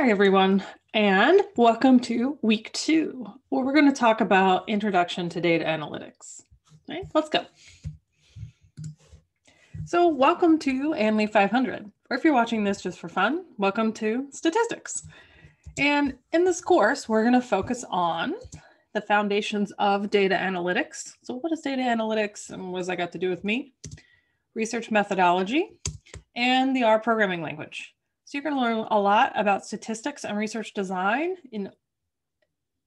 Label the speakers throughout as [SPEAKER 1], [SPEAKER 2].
[SPEAKER 1] Hi, everyone, and welcome to week two, where we're going to talk about introduction to data analytics. All right, let's go. So welcome to ANLY 500, or if you're watching this just for fun, welcome to statistics. And in this course, we're going to focus on the foundations of data analytics. So what is data analytics and what does that got to do with me? Research methodology and the R programming language. So you're going to learn a lot about statistics and research design in,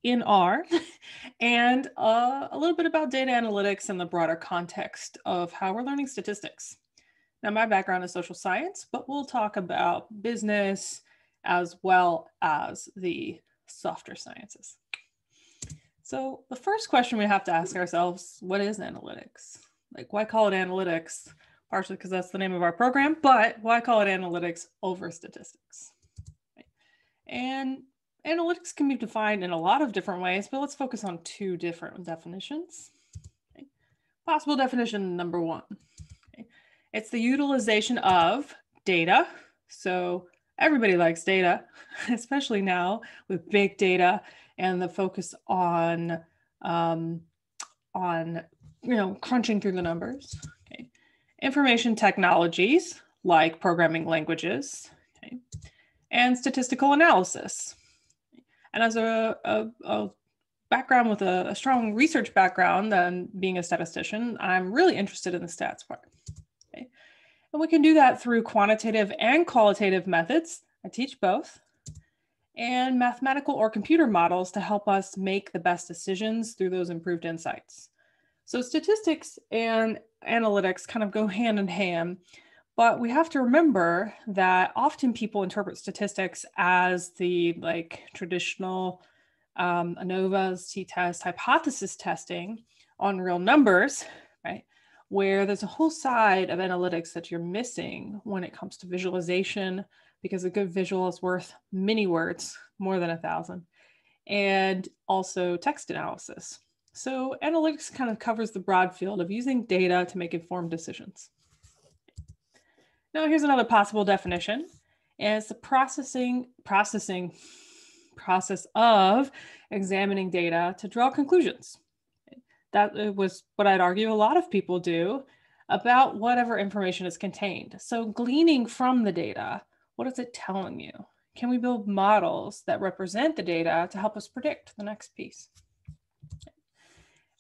[SPEAKER 1] in R and uh, a little bit about data analytics in the broader context of how we're learning statistics. Now, my background is social science, but we'll talk about business as well as the softer sciences. So the first question we have to ask ourselves, what is analytics? Like why call it analytics? Partially because that's the name of our program, but why call it analytics over statistics? And analytics can be defined in a lot of different ways, but let's focus on two different definitions. Okay. Possible definition number one. Okay. It's the utilization of data. So everybody likes data, especially now with big data and the focus on um, on you know crunching through the numbers information technologies like programming languages, okay, and statistical analysis. And as a, a, a background with a, a, strong research background than being a statistician, I'm really interested in the stats part. Okay? And we can do that through quantitative and qualitative methods. I teach both. And mathematical or computer models to help us make the best decisions through those improved insights. So statistics and analytics kind of go hand in hand. But we have to remember that often people interpret statistics as the like traditional um, ANOVAs, t-test, hypothesis testing on real numbers, right? Where there's a whole side of analytics that you're missing when it comes to visualization, because a good visual is worth many words, more than a thousand, and also text analysis. So analytics kind of covers the broad field of using data to make informed decisions. Now here's another possible definition. It's the processing, processing process of examining data to draw conclusions. That uh, was what I'd argue a lot of people do about whatever information is contained. So gleaning from the data, what is it telling you? Can we build models that represent the data to help us predict the next piece?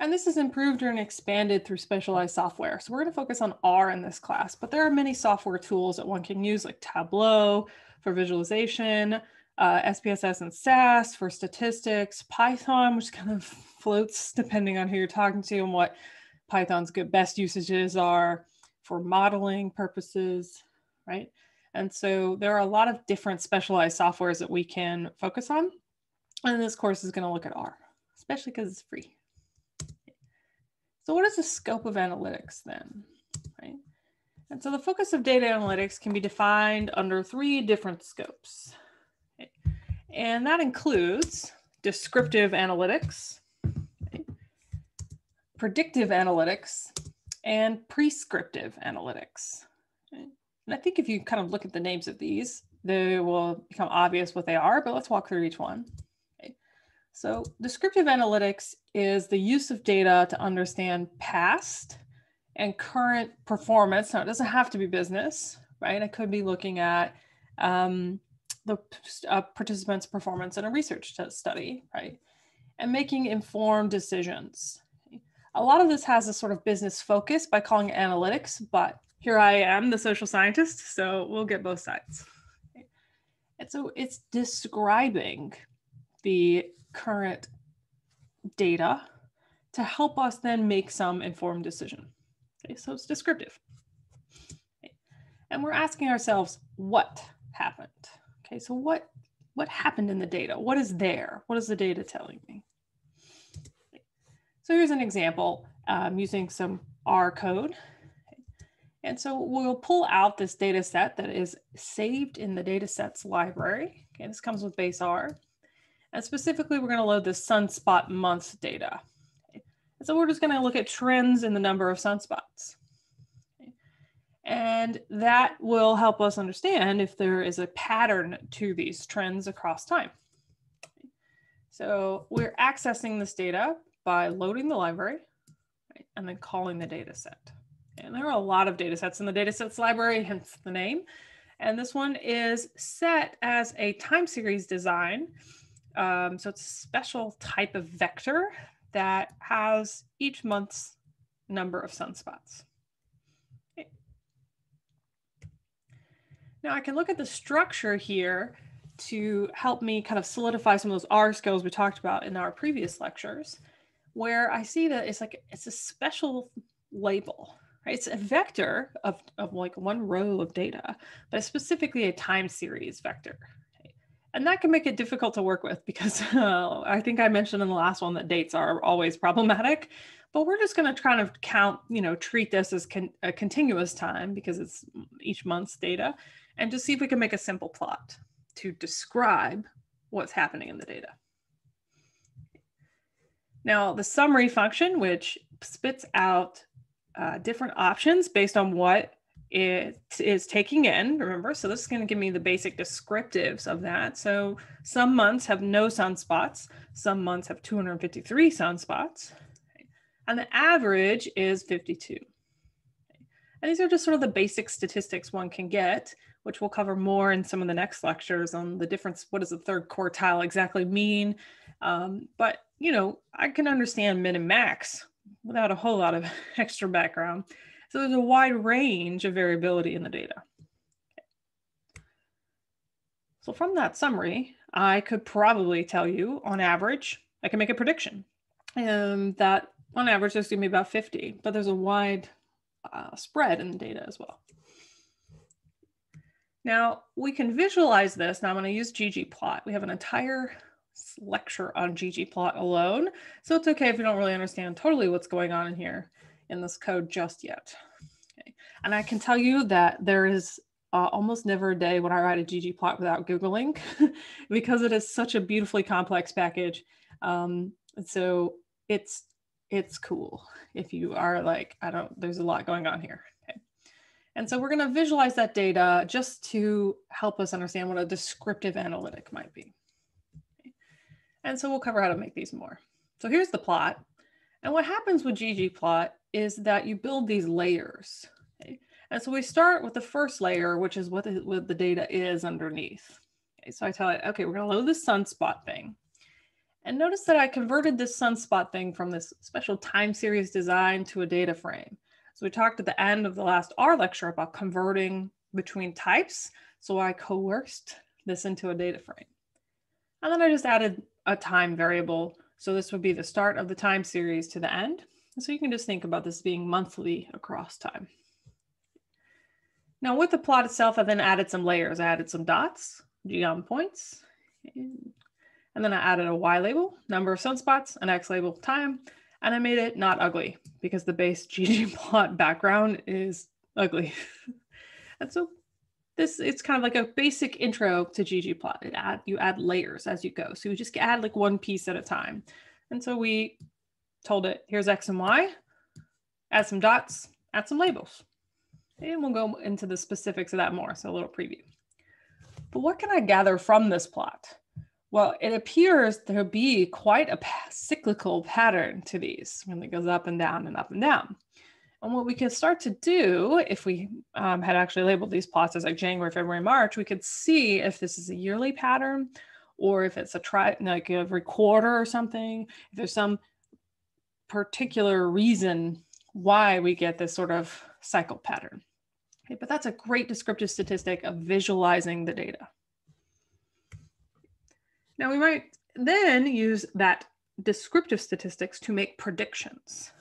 [SPEAKER 1] And this is improved and expanded through specialized software. So we're going to focus on R in this class, but there are many software tools that one can use like Tableau for visualization, uh, SPSS and SAS for statistics, Python, which kind of floats depending on who you're talking to and what Python's good best usages are for modeling purposes, right? And so there are a lot of different specialized softwares that we can focus on. And this course is going to look at R, especially because it's free. So what is the scope of analytics then, right? And so the focus of data analytics can be defined under three different scopes. And that includes descriptive analytics, predictive analytics, and prescriptive analytics. And I think if you kind of look at the names of these, they will become obvious what they are, but let's walk through each one. So descriptive analytics is the use of data to understand past and current performance. Now, it doesn't have to be business, right? I could be looking at um, the uh, participants' performance in a research study, right? And making informed decisions. A lot of this has a sort of business focus by calling it analytics, but here I am, the social scientist, so we'll get both sides. And so it's describing the current data to help us then make some informed decision. Okay, so it's descriptive. Okay. And we're asking ourselves, what happened? Okay, so what, what happened in the data? What is there? What is the data telling me? So here's an example um, using some R code. And so we'll pull out this data set that is saved in the data sets library. Okay, this comes with base R. And specifically, we're going to load the sunspot month data. And so we're just going to look at trends in the number of sunspots. And that will help us understand if there is a pattern to these trends across time. So we're accessing this data by loading the library right, and then calling the data set. And there are a lot of data sets in the datasets library, hence the name. And this one is set as a time series design. Um, so it's a special type of vector that has each month's number of sunspots. Okay. Now I can look at the structure here to help me kind of solidify some of those R skills we talked about in our previous lectures, where I see that it's like, it's a special label, right? It's a vector of, of like one row of data, but it's specifically a time series vector. And that can make it difficult to work with because uh, I think I mentioned in the last one that dates are always problematic, but we're just going to kind of count, you know, treat this as con a continuous time because it's each month's data and just see if we can make a simple plot to describe what's happening in the data. Now, the summary function, which spits out uh, different options based on what it is taking in, remember, so this is going to give me the basic descriptives of that. So some months have no sunspots, some months have 253 sunspots, and the average is 52. And these are just sort of the basic statistics one can get which we'll cover more in some of the next lectures on the difference. What does the third quartile exactly mean? Um, but, you know, I can understand min and max without a whole lot of extra background. So there's a wide range of variability in the data. So from that summary, I could probably tell you on average, I can make a prediction and that on average there's gonna be about 50, but there's a wide uh, spread in the data as well. Now we can visualize this. Now I'm going to use ggplot. We have an entire lecture on ggplot alone. So it's okay if you don't really understand totally what's going on in here in this code just yet. Okay. And I can tell you that there is uh, almost never a day when I write a ggplot without Googling because it is such a beautifully complex package. Um, and so it's it's cool if you are like, I don't, there's a lot going on here. And so we're going to visualize that data just to help us understand what a descriptive analytic might be. And so we'll cover how to make these more. So here's the plot. And what happens with ggplot is that you build these layers. Okay? And so we start with the first layer, which is what the, what the data is underneath. Okay, so I tell it, okay, we're gonna load the sunspot thing. And notice that I converted this sunspot thing from this special time series design to a data frame. So we talked at the end of the last R lecture about converting between types. So I coerced this into a data frame. And then I just added a time variable. So this would be the start of the time series to the end. So you can just think about this being monthly across time. Now with the plot itself, I then added some layers. I added some dots, geom points, and then I added a Y label, number of sunspots, an X label, time, and I made it not ugly because the base ggplot background is ugly. and so this it's kind of like a basic intro to ggplot. It add you add layers as you go. So you just add like one piece at a time. And so we told it here's X and Y, add some dots, add some labels. And we'll go into the specifics of that more. So a little preview. But what can I gather from this plot? Well, it appears to be quite a cyclical pattern to these when it goes up and down and up and down. And what we can start to do, if we um, had actually labeled these plots as like January, February, March, we could see if this is a yearly pattern or if it's a try like every quarter or something. If there's some particular reason why we get this sort of cycle pattern. Okay, but that's a great descriptive statistic of visualizing the data. Now we might then use that descriptive statistics to make predictions.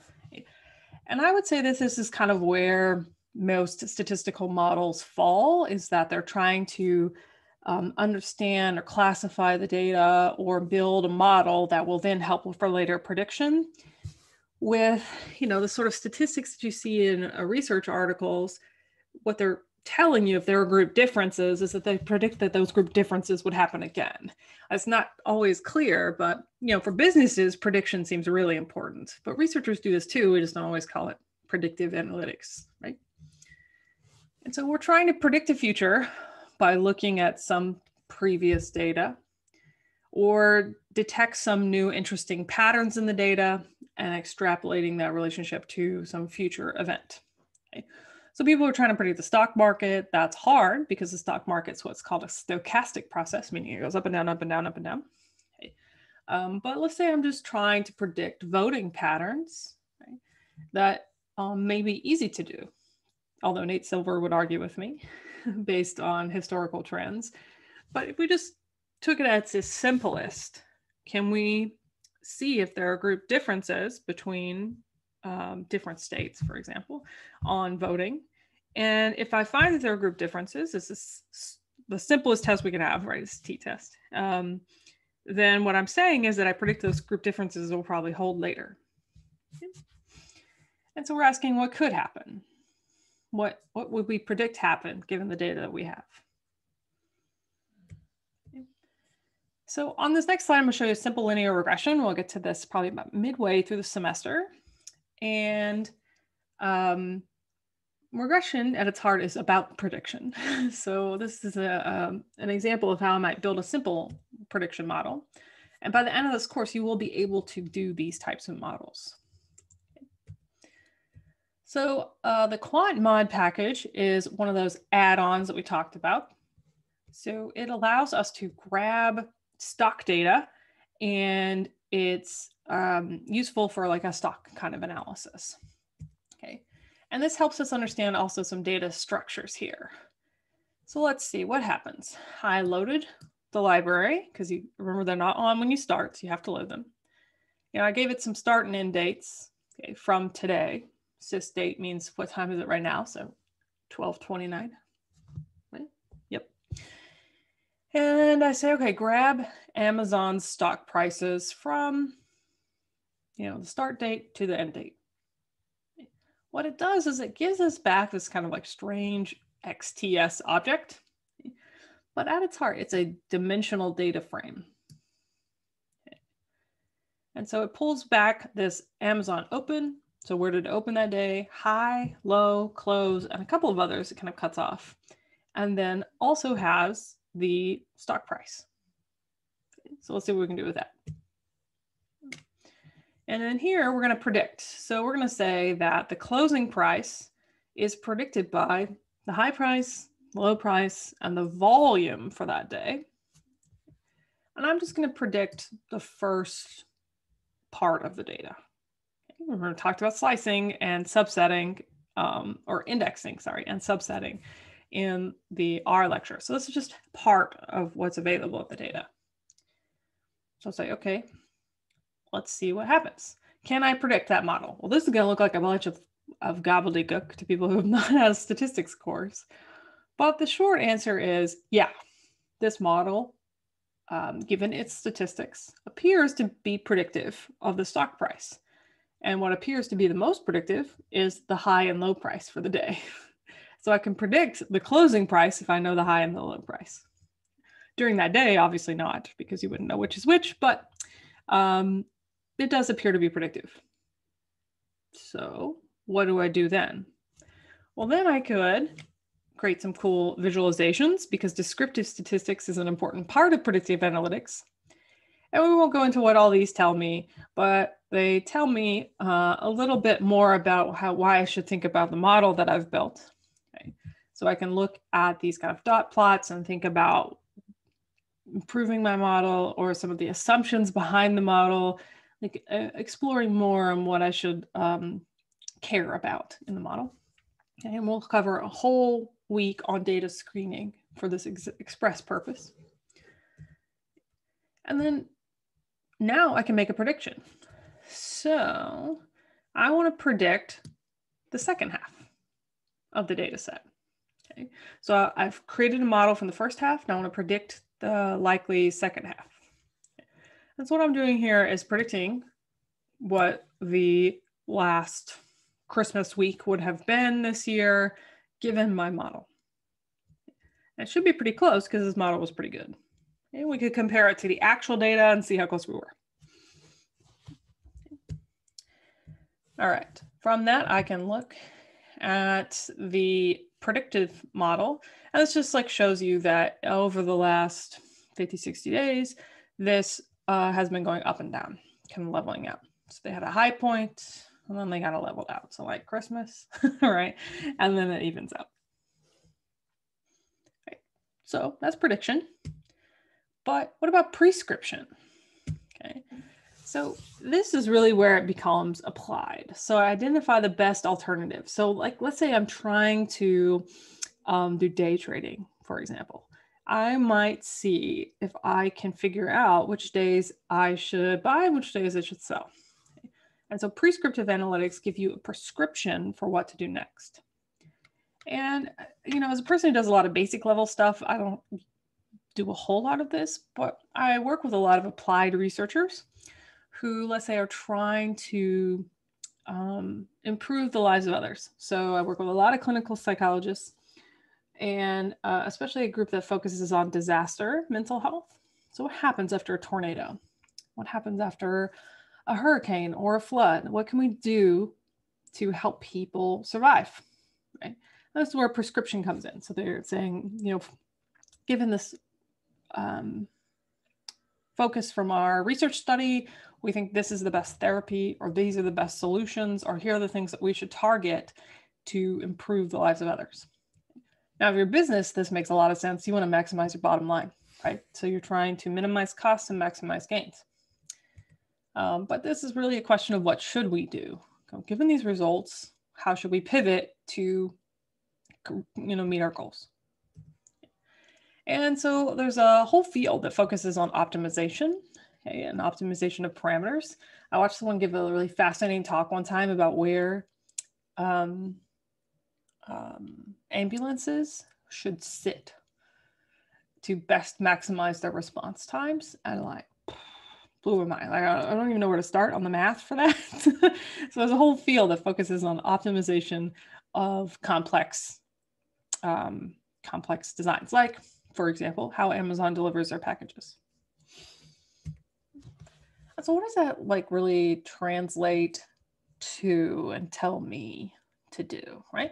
[SPEAKER 1] And I would say this, this is kind of where most statistical models fall is that they're trying to um, understand or classify the data or build a model that will then help for later prediction. With you know the sort of statistics that you see in uh, research articles what they're telling you if there are group differences is that they predict that those group differences would happen again. It's not always clear, but you know, for businesses, prediction seems really important. But researchers do this too. We just don't always call it predictive analytics, right? And so we're trying to predict the future by looking at some previous data or detect some new interesting patterns in the data and extrapolating that relationship to some future event. Okay. So people are trying to predict the stock market. That's hard because the stock market's what's called a stochastic process, meaning it goes up and down, up and down, up and down. Okay. Um, but let's say I'm just trying to predict voting patterns right, that um, may be easy to do. Although Nate Silver would argue with me based on historical trends. But if we just took it at its simplest, can we see if there are group differences between um, different states, for example, on voting. And if I find that there are group differences, this is the simplest test we can have, right? It's t-test. Um, then what I'm saying is that I predict those group differences will probably hold later. And so we're asking what could happen? What, what would we predict happen given the data that we have? So on this next slide, I'm gonna show you a simple linear regression. We'll get to this probably about midway through the semester. And um, regression at its heart is about prediction. so this is a, um, an example of how I might build a simple prediction model. And by the end of this course, you will be able to do these types of models. So uh, the quantmod package is one of those add-ons that we talked about. So it allows us to grab stock data and it's um, useful for like a stock kind of analysis. Okay, and this helps us understand also some data structures here. So let's see what happens. I loaded the library because you remember they're not on when you start, so you have to load them. You know, I gave it some start and end dates okay, from today. Sys date means what time is it right now? So 1229. Right? Yep. And I say, okay, grab Amazon's stock prices from you know, the start date to the end date. What it does is it gives us back this kind of like strange XTS object, but at its heart, it's a dimensional data frame. And so it pulls back this Amazon open. So where did it open that day? High, low, close, and a couple of others it kind of cuts off. And then also has the stock price. So let's see what we can do with that. And then here we're going to predict. So we're going to say that the closing price is predicted by the high price, low price, and the volume for that day. And I'm just going to predict the first part of the data. We're going to talk about slicing and subsetting um, or indexing, sorry, and subsetting in the R lecture. So this is just part of what's available of the data. So I'll say, okay, let's see what happens. Can I predict that model? Well, this is going to look like a bunch of, of gobbledygook to people who have not had a statistics course. But the short answer is yeah, this model, um, given its statistics, appears to be predictive of the stock price. And what appears to be the most predictive is the high and low price for the day. so I can predict the closing price if I know the high and the low price. During that day, obviously not, because you wouldn't know which is which, but um, it does appear to be predictive. So what do I do then? Well, then I could create some cool visualizations because descriptive statistics is an important part of predictive analytics. And we won't go into what all these tell me, but they tell me uh, a little bit more about how why I should think about the model that I've built. So I can look at these kind of dot plots and think about improving my model or some of the assumptions behind the model like uh, exploring more on what I should um, care about in the model. Okay, and we'll cover a whole week on data screening for this ex express purpose. And then now I can make a prediction. So I want to predict the second half of the data set. So I've created a model from the first half. Now I want to predict the likely second half. And so what I'm doing here is predicting what the last Christmas week would have been this year, given my model. It should be pretty close because this model was pretty good. And we could compare it to the actual data and see how close we were. All right, from that, I can look at the predictive model. And this just like shows you that over the last 50, 60 days, this uh, has been going up and down, kind of leveling out. So they had a high point and then they got a leveled out. So like Christmas, right? And then it evens out. Right. So that's prediction. But what about prescription? Okay. So this is really where it becomes applied. So I identify the best alternative. So like, let's say I'm trying to um, do day trading, for example. I might see if I can figure out which days I should buy, and which days I should sell. And so prescriptive analytics give you a prescription for what to do next. And, you know, as a person who does a lot of basic level stuff, I don't do a whole lot of this, but I work with a lot of applied researchers who, let's say, are trying to um, improve the lives of others. So I work with a lot of clinical psychologists and uh, especially a group that focuses on disaster mental health. So, what happens after a tornado? What happens after a hurricane or a flood? What can we do to help people survive? Right. That's where prescription comes in. So they're saying, you know, given this um, focus from our research study, we think this is the best therapy, or these are the best solutions, or here are the things that we should target to improve the lives of others. Now, if your business, this makes a lot of sense. You want to maximize your bottom line, right? So you're trying to minimize costs and maximize gains. Um, but this is really a question of what should we do? Given these results, how should we pivot to, you know, meet our goals? And so there's a whole field that focuses on optimization okay, and optimization of parameters. I watched someone give a really fascinating talk one time about where um, um, ambulances should sit to best maximize their response times. And like, blew my mind. Like, I don't even know where to start on the math for that. so there's a whole field that focuses on optimization of complex, um, complex designs, like, for example, how Amazon delivers their packages. So what does that like really translate to and tell me to do, right?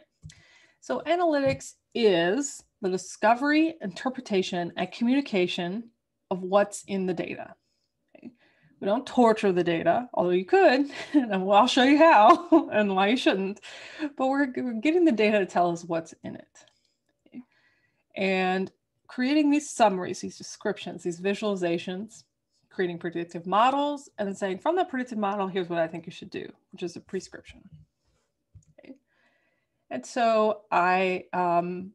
[SPEAKER 1] So analytics is the discovery, interpretation, and communication of what's in the data. Okay? We don't torture the data, although you could, and I'll show you how and why you shouldn't. But we're, we're getting the data to tell us what's in it. Okay? And creating these summaries, these descriptions, these visualizations, creating predictive models, and then saying from that predictive model, here's what I think you should do, which is a prescription. And so I, um,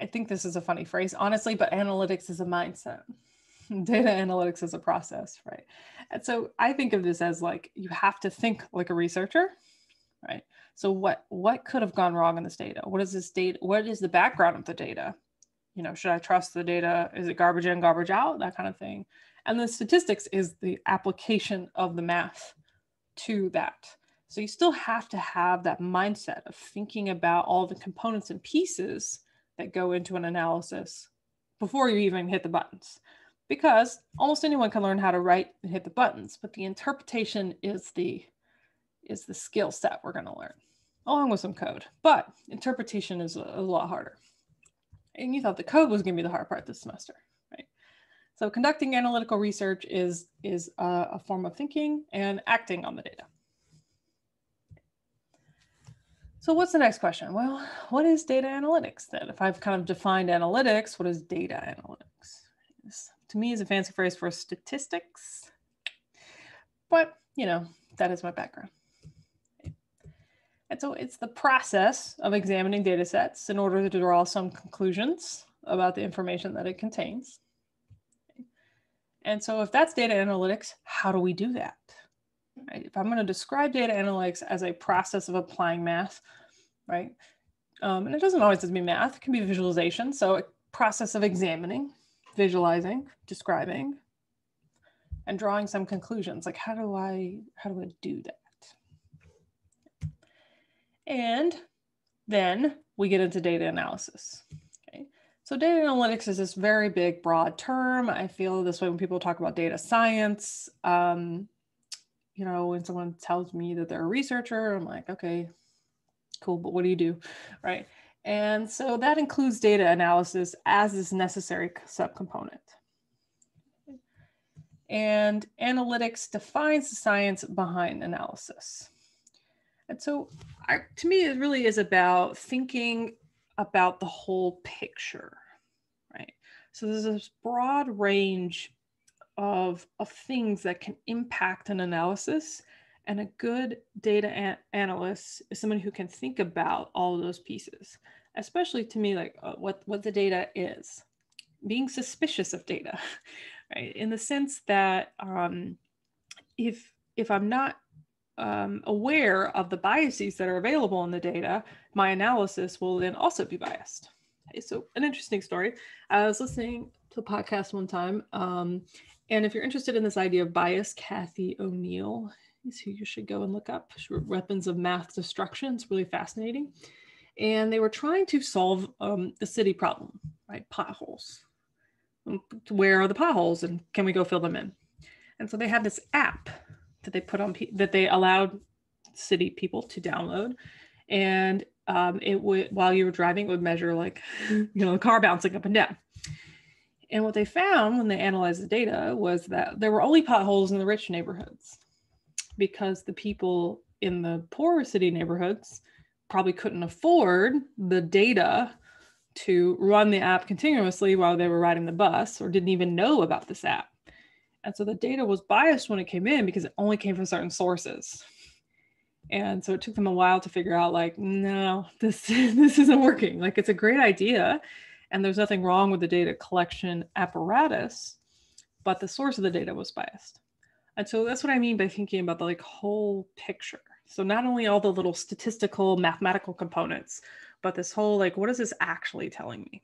[SPEAKER 1] I think this is a funny phrase, honestly, but analytics is a mindset. Data analytics is a process, right? And so I think of this as like you have to think like a researcher, right? So what what could have gone wrong in this data? What is this data? What is the background of the data? You know, should I trust the data? Is it garbage in, garbage out? That kind of thing. And the statistics is the application of the math to that. So you still have to have that mindset of thinking about all the components and pieces that go into an analysis before you even hit the buttons. Because almost anyone can learn how to write and hit the buttons, but the interpretation is the is the skill set we're going to learn, along with some code. But interpretation is a, a lot harder. And you thought the code was going to be the hard part this semester, right? So conducting analytical research is is a, a form of thinking and acting on the data. So what's the next question? Well, what is data analytics then? If I've kind of defined analytics, what is data analytics? This, to me is a fancy phrase for statistics, but you know, that is my background. And so it's the process of examining data sets in order to draw some conclusions about the information that it contains. And so if that's data analytics, how do we do that? Right? If I'm going to describe data analytics as a process of applying math, right? Um, and it doesn't always to be math, it can be visualization. So a process of examining, visualizing, describing, and drawing some conclusions. Like how do I, how do I do that? And then we get into data analysis. Okay. So data analytics is this very big, broad term. I feel this way when people talk about data science. Um, you know, when someone tells me that they're a researcher, I'm like, okay, cool, but what do you do? Right. And so that includes data analysis as is necessary subcomponent. And analytics defines the science behind analysis. And so I, to me, it really is about thinking about the whole picture, right? So there's this broad range of, of things that can impact an analysis. And a good data an- analyst is someone who can think about all of those pieces, especially to me, like uh, what, what the data is. Being suspicious of data, right? In the sense that um, if if I'm not um, aware of the biases that are available in the data, my analysis will then also be biased. Okay, so an interesting story. I was listening to a podcast one time, um, and if you're interested in this idea of bias, Cathy O'Neil is who you should go and look up. Weapons of Math Destruction. It's really fascinating. And they were trying to solve um, the city problem, right? Potholes. Um, where are the potholes, and can we go fill them in? And so they had this app that they put on that they allowed city people to download, and um, it would while you were driving, it would measure like you know the car bouncing up and down. And what they found when they analyzed the data was that there were only potholes in the rich neighborhoods because the people in the poorer city neighborhoods probably couldn't afford the data to run the app continuously while they were riding the bus or didn't even know about this app. And so the data was biased when it came in because it only came from certain sources. And so it took them a while to figure out like, no, this, this isn't working. Like it's a great idea and there's nothing wrong with the data collection apparatus, but the source of the data was biased. And so that's what I mean by thinking about the like whole picture. So not only all the little statistical mathematical components, but this whole like, what is this actually telling me?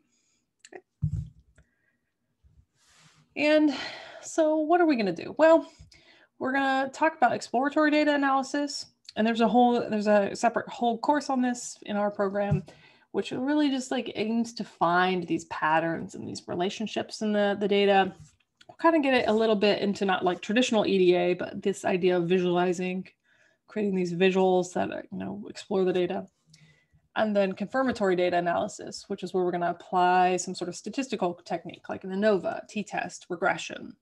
[SPEAKER 1] Okay. And so what are we going to do? Well, we're going to talk about exploratory data analysis. And there's a whole, there's a separate whole course on this in our program, which really just like aims to find these patterns and these relationships in the, the data. We'll kind of get it a little bit into not like traditional EDA, but this idea of visualizing, creating these visuals that, you know, explore the data and then confirmatory data analysis, which is where we're going to apply some sort of statistical technique like an ANOVA, t-test, regression,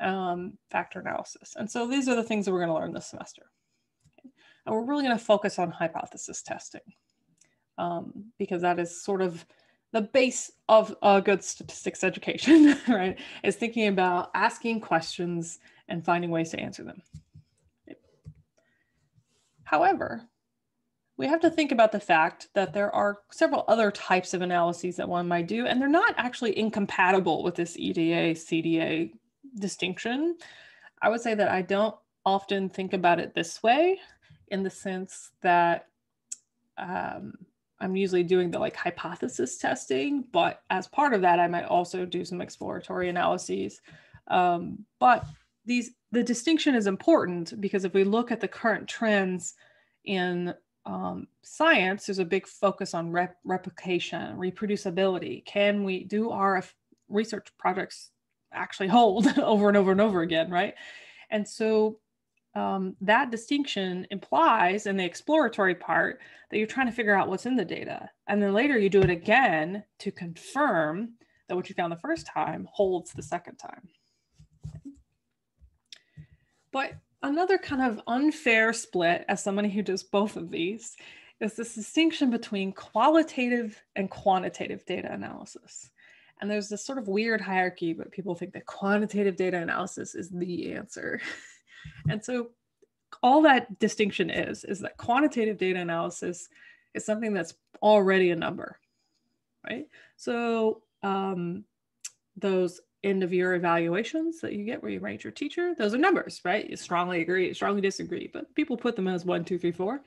[SPEAKER 1] um, factor analysis. And so these are the things that we're going to learn this semester. Okay. And we're really going to focus on hypothesis testing um, because that is sort of the base of a good statistics education, right? Is thinking about asking questions and finding ways to answer them. However, we have to think about the fact that there are several other types of analyses that one might do, and they're not actually incompatible with this EDA CDA distinction. I would say that I don't often think about it this way in the sense that um, I'm usually doing the like hypothesis testing, but as part of that, I might also do some exploratory analyses. Um, but these the distinction is important because if we look at the current trends in um, science, there's a big focus on rep- replication, reproducibility. Can we do our research projects actually hold over and over and over again, right? And so um, that distinction implies in the exploratory part that you're trying to figure out what's in the data. And then later you do it again to confirm that what you found the first time holds the second time. But another kind of unfair split as somebody who does both of these is this distinction between qualitative and quantitative data analysis. And there's this sort of weird hierarchy, but people think that quantitative data analysis is the answer. and so all that distinction is, is that quantitative data analysis is something that's already a number, right? So um, those end of year evaluations that you get where you rate your teacher, those are numbers, right? You strongly agree, strongly disagree, but people put them as one, two, three, four.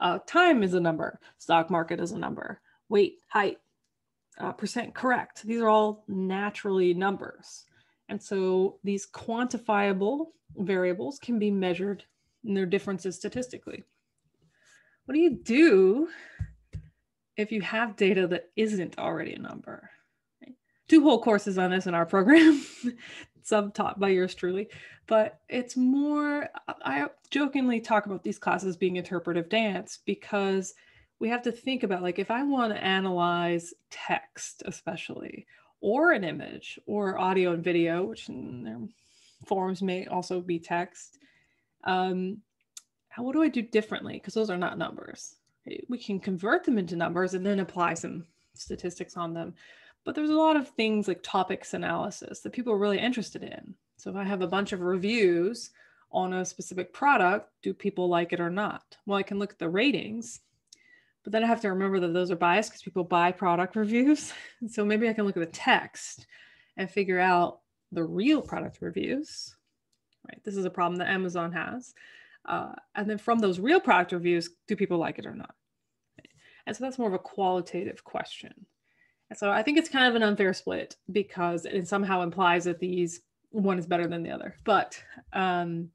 [SPEAKER 1] Uh, time is a number, stock market is a number, weight, height, uh, percent correct. These are all naturally numbers. And so these quantifiable variables can be measured and their differences statistically. What do you do if you have data that isn't already a number? Two whole courses on this in our program, some taught by yours truly. But it's more, I jokingly talk about these classes being interpretive dance because we have to think about like if I want to analyze text, especially, or an image, or audio and video, which in their forms may also be text. Um, how, what do I do differently? Because those are not numbers. We can convert them into numbers and then apply some statistics on them. But there's a lot of things like topics analysis that people are really interested in. So if I have a bunch of reviews on a specific product, do people like it or not? Well, I can look at the ratings, but then I have to remember that those are biased because people buy product reviews. so maybe I can look at the text and figure out the real product reviews. Right, this is a problem that Amazon has. Uh, and then from those real product reviews, do people like it or not? And so that's more of a qualitative question. So I think it's kind of an unfair split because it somehow implies that these one is better than the other. But um,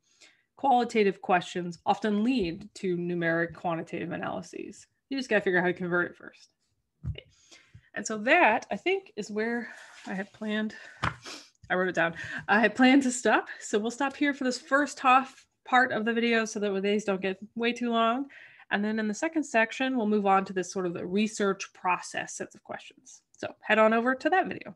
[SPEAKER 1] qualitative questions often lead to numeric quantitative analyses. You just got to figure out how to convert it first. And so that I think is where I had planned. I wrote it down. I had planned to stop. So we'll stop here for this first half part of the video so that these don't get way too long. And then in the second section, we'll move on to this sort of the research process sets of questions. So head on over to that video.